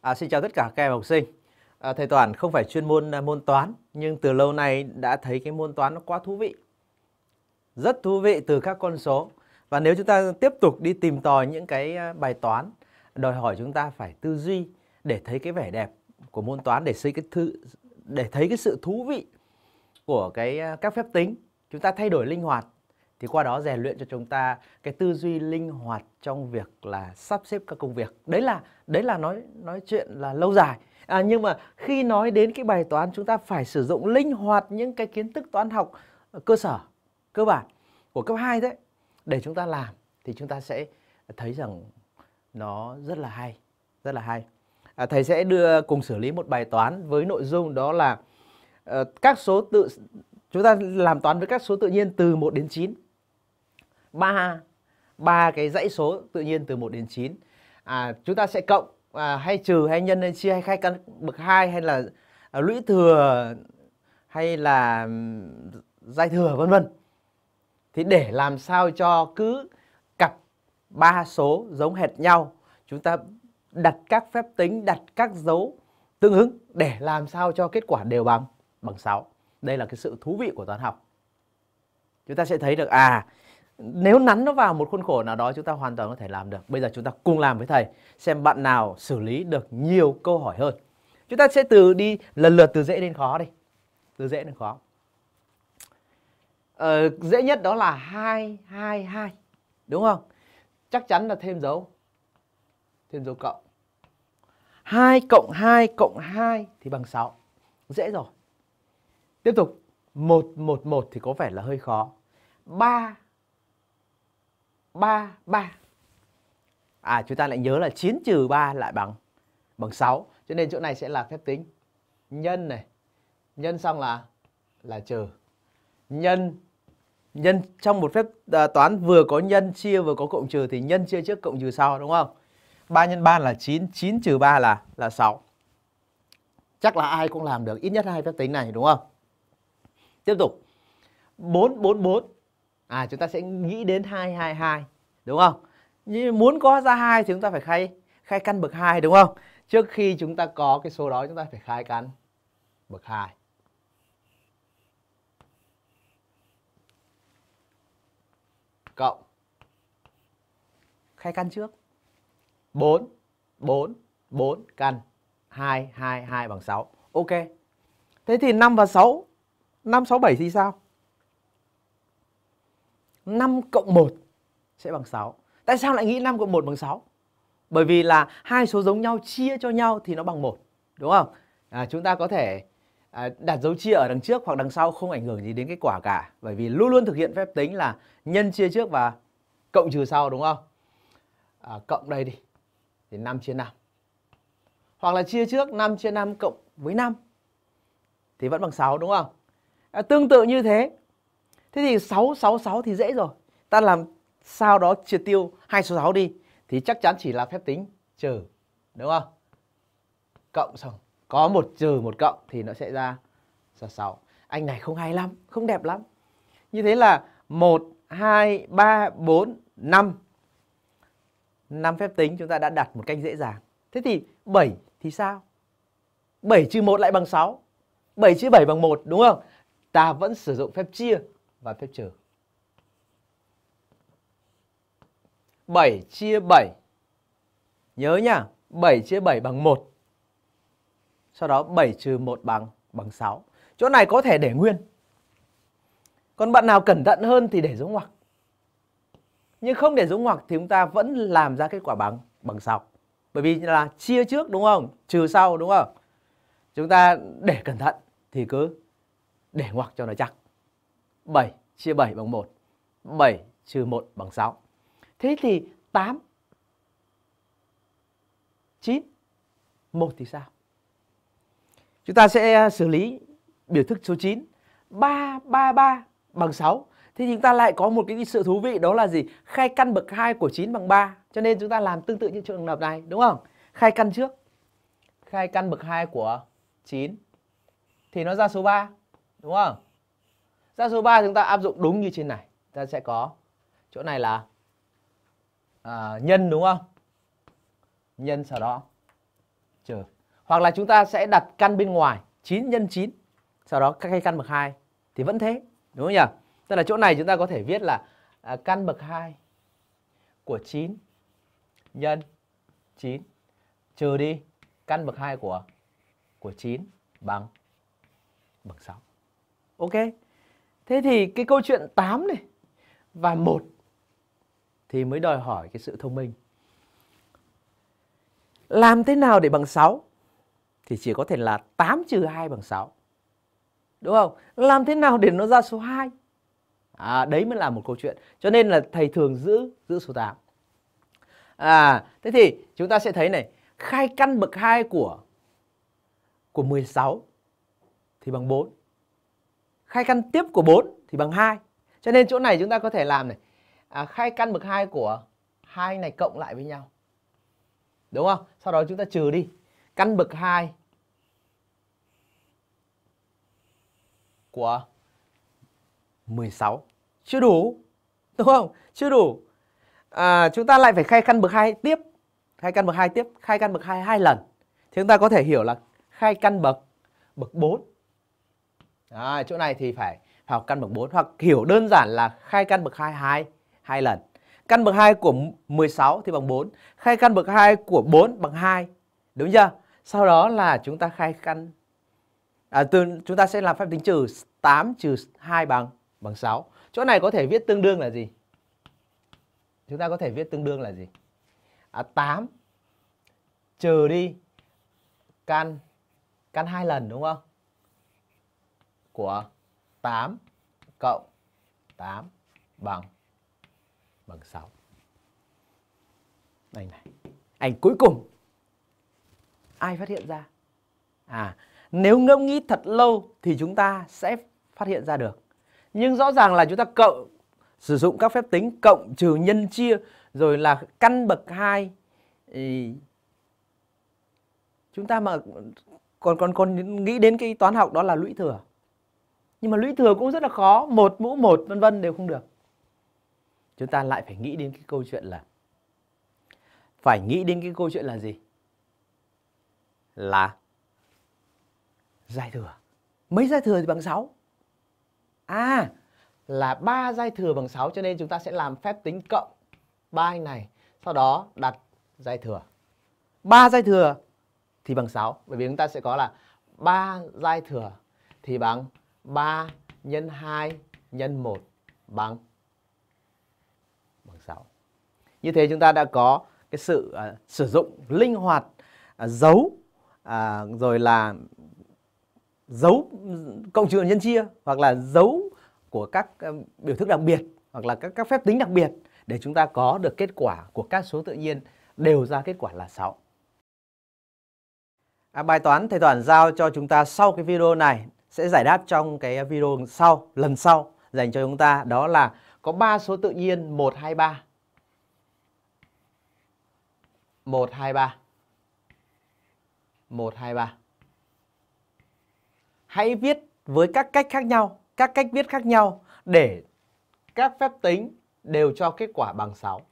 À, xin chào tất cả các em học sinh. À, thầy Toàn không phải chuyên môn à, môn toán nhưng từ lâu nay đã thấy cái môn toán nó quá thú vị. Rất thú vị từ các con số. Và nếu chúng ta tiếp tục đi tìm tòi những cái à, bài toán đòi hỏi chúng ta phải tư duy để thấy cái vẻ đẹp của môn toán để xây cái thư để thấy cái sự thú vị của cái à, các phép tính chúng ta thay đổi linh hoạt thì qua đó rèn luyện cho chúng ta cái tư duy linh hoạt trong việc là sắp xếp các công việc. Đấy là đấy là nói nói chuyện là lâu dài. À, nhưng mà khi nói đến cái bài toán chúng ta phải sử dụng linh hoạt những cái kiến thức toán học ờ, cơ sở cơ bản của cấp 2 đấy. Để chúng ta làm thì chúng ta sẽ thấy rằng nó rất là hay rất là hay. À, thầy sẽ đưa cùng xử lý một bài toán với nội dung đó là uh, các số tự chúng ta làm toán với các số tự nhiên từ 1 đến 9 ba ba cái dãy số tự nhiên từ 1 đến 9 à, chúng ta sẽ cộng à, hay trừ hay nhân hay chia hay khai căn bậc hai hay là à, lũy thừa hay là giai thừa vân vân. Thì để làm sao cho cứ cặp ba số giống hệt nhau chúng ta đặt các phép tính đặt các dấu tương ứng để làm sao cho kết quả đều bằng bằng 6 đây là cái sự thú vị của toán học. Chúng ta sẽ thấy được à nếu nắn nó vào một khuôn khổ nào đó chúng ta hoàn toàn có thể làm được. Bây giờ chúng ta cùng làm với thầy xem bạn nào xử lý được nhiều câu hỏi hơn. Chúng ta sẽ từ đi lần lượt từ dễ đến khó đi. Từ dễ đến khó. Ờ, dễ nhất đó là hai hai hai. Đúng không? Chắc chắn là thêm dấu. Thêm dấu cộng. 2 cộng 2 cộng 2 thì bằng 6 dễ rồi. Tiếp tục. 1 1 1 thì có vẻ là hơi khó. 3 3 3 À chúng ta lại nhớ là 9 trừ 3 lại bằng bằng 6 Cho nên chỗ này sẽ là phép tính. Nhân này. Nhân xong là là trừ. Nhân Nhân trong một phép à, toán vừa có nhân chia vừa có cộng trừ Thì nhân chia trước cộng trừ sau đúng không? 3 nhân 3 là 9 9 trừ 3 là là 6 Chắc là ai cũng làm được ít nhất hai phép tính này đúng không? Tiếp tục. 444 4 4 à chúng ta sẽ nghĩ đến 222 đúng không? Nhưng muốn có ra 2 thì chúng ta phải khai khai căn bậc 2 đúng không? Trước khi chúng ta có cái số đó, chúng ta phải khai căn bậc 2. Cộng khai căn trước. 4 4 4 căn 2 2 2 bằng 6. Ok. Thế thì 5 và 6 5 6 7 thì sao? 5 cộng 1 sẽ bằng 6. Tại sao lại nghĩ 5 cộng 1 bằng 6? Bởi vì là hai số giống nhau chia cho nhau thì nó bằng 1. Đúng không? À, chúng ta có thể à, đặt dấu chia ở đằng trước hoặc đằng sau không ảnh hưởng gì đến kết quả cả. Bởi vì luôn luôn thực hiện phép tính là nhân chia trước và cộng trừ sau đúng không? À, cộng đây đi. Thì 5 chia 5. Hoặc là chia trước 5 chia 5 cộng với 5. Thì vẫn bằng 6 đúng không? À, tương tự như thế Thế thì 666 thì dễ rồi. Ta làm sao đó triệt tiêu hai số 6 đi. Thì chắc chắn chỉ là phép tính trừ. Đúng không? Cộng xong. Có một trừ một cộng thì nó sẽ ra, ra 6. Anh này không hay lắm, không đẹp lắm. Như thế là 1, 2, 3, 4, 5. 5 phép tính chúng ta đã đặt một cách dễ dàng. Thế thì 7 thì sao? 7 trừ 1 lại bằng 6. 7 chia 7 bằng 1 đúng không? Ta vẫn sử dụng phép chia và phép trừ. 7 chia 7. Nhớ nha, 7 chia 7 bằng 1. Sau đó 7 trừ 1 bằng bằng 6. Chỗ này có thể để nguyên. Còn bạn nào cẩn thận hơn thì để dấu ngoặc. Nhưng không để dấu ngoặc thì chúng ta vẫn làm ra kết quả bằng bằng 6. Bởi vì là chia trước đúng không? Trừ sau đúng không? Chúng ta để cẩn thận thì cứ để ngoặc cho nó chắc. 7 chia 7 bằng 1. 7 trừ 1 bằng 6. Thế thì 8 9 1 thì sao? Chúng ta sẽ à, xử lý biểu thức số 9 3 3 3 bằng 6. Thì chúng ta lại có một cái sự thú vị đó là gì? Khai căn bậc 2 của 9 bằng 3. Cho nên chúng ta làm tương tự như trường hợp này đúng không? Khai căn trước. Khai căn bậc 2 của 9 thì nó ra số 3, đúng không? Ra số 3 chúng ta áp dụng đúng như trên này. Ta sẽ có chỗ này là à, nhân đúng không? Nhân sau đó trừ. Hoặc là chúng ta sẽ đặt căn bên ngoài 9 nhân 9. Sau đó các căn bậc 2 thì vẫn thế, đúng không nhỉ? Tức là chỗ này chúng ta có thể viết là à, căn bậc 2 của 9 nhân 9 trừ đi căn bậc 2 của của 9 bằng bằng 6. Ok. Thế thì cái câu chuyện 8 này và 1 thì mới đòi hỏi cái sự thông minh. Làm thế nào để bằng 6? Thì chỉ có thể là 8 trừ 2 bằng 6. Đúng không? Làm thế nào để nó ra số 2? À, đấy mới là một câu chuyện. Cho nên là thầy thường giữ giữ số 8. À, thế thì chúng ta sẽ thấy này, khai căn bậc 2 của của 16 thì bằng 4. Khai căn tiếp của 4 thì bằng 2. Cho nên chỗ này chúng ta có thể làm này. À, khai căn bậc 2 của hai này cộng lại với nhau. Đúng không? Sau đó chúng ta trừ đi. Căn bậc 2 của 16 chưa đủ. Đúng không? Chưa đủ. À, chúng ta lại phải khai căn bậc 2 tiếp. Khai căn bậc 2 tiếp, khai căn bậc 2 hai lần. Thì chúng ta có thể hiểu là khai căn bậc bậc 4. À, chỗ này thì phải học căn bậc 4 hoặc hiểu đơn giản là khai căn bậc 2 hai hai lần. Căn bậc 2 của 16 thì bằng 4, khai căn bậc 2 của 4 bằng 2. Đúng chưa? Sau đó là chúng ta khai căn à, từ chúng ta sẽ làm phép tính trừ 8 trừ 2 bằng bằng 6. Chỗ này có thể viết tương đương là gì? Chúng ta có thể viết tương đương là gì? À, 8 trừ đi căn căn hai lần đúng không? Của 8 cộng 8 bằng bằng 6. Đây này. Ảnh cuối cùng. Ai phát hiện ra? À, nếu ngẫm nghĩ thật lâu thì chúng ta sẽ phát hiện ra được. Nhưng rõ ràng là chúng ta cộng sử dụng các phép tính cộng trừ nhân chia rồi là căn bậc 2 thì chúng ta mà còn còn còn nghĩ đến cái toán học đó là lũy thừa. Nhưng mà lũy thừa cũng rất là khó, một mũ một vân vân đều không được. Chúng ta lại phải nghĩ đến cái câu chuyện là phải nghĩ đến cái câu chuyện là gì? Là giai thừa. Mấy giai thừa thì bằng 6? À, là ba giai thừa bằng 6 cho nên chúng ta sẽ làm phép tính cộng ba anh này, sau đó đặt giai thừa. ba giai thừa thì bằng 6, bởi vì chúng ta sẽ có là ba giai thừa thì bằng 3 nhân 2 nhân 1 bằng bằng 6. Như thế chúng ta đã có cái sự uh, sử dụng linh hoạt uh, dấu uh, rồi là dấu cộng trừ nhân chia hoặc là dấu của các uh, biểu thức đặc biệt hoặc là các các phép tính đặc biệt để chúng ta có được kết quả của các số tự nhiên đều ra kết quả là 6. À, bài toán thầy Toàn giao cho chúng ta sau cái video này sẽ giải đáp trong cái video sau, lần sau dành cho chúng ta đó là có 3 số tự nhiên 1 2 3. 1 2 3. 1 2 3. Hãy viết với các cách khác nhau, các cách viết khác nhau để các phép tính đều cho kết quả bằng 6.